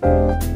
Bye.